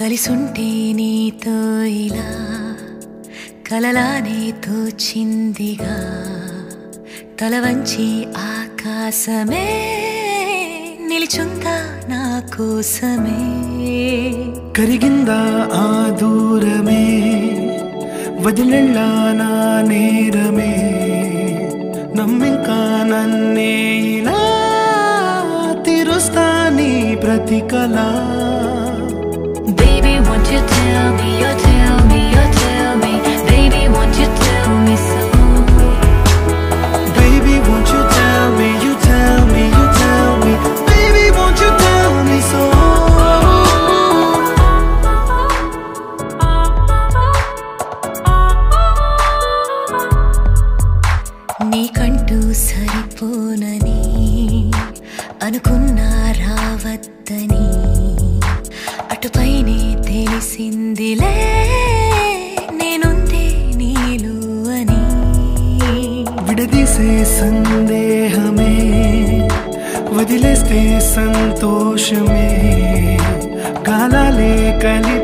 కలిసుంటే నీతో ఇలా కలలానే తోచిందిగా. తల వంచి ఆకాశమే నిలిచుందా నా కోసమే? కరిగిందా ఆ దూరమే? వదిలిళ్ళా నా నేరమే? నమ్మింకా నన్నే ఇలా తిరుస్తా నీ ప్రతికలా? నీకంటూ సరిపోనని అనుకున్నా రావద్దని అటుపైనే తెలిసిందిలే నేనుంది నీలు అని. విడదీసే సందేహమే వదిలేస్తే సంతోషమే. కాలాలే కలిపి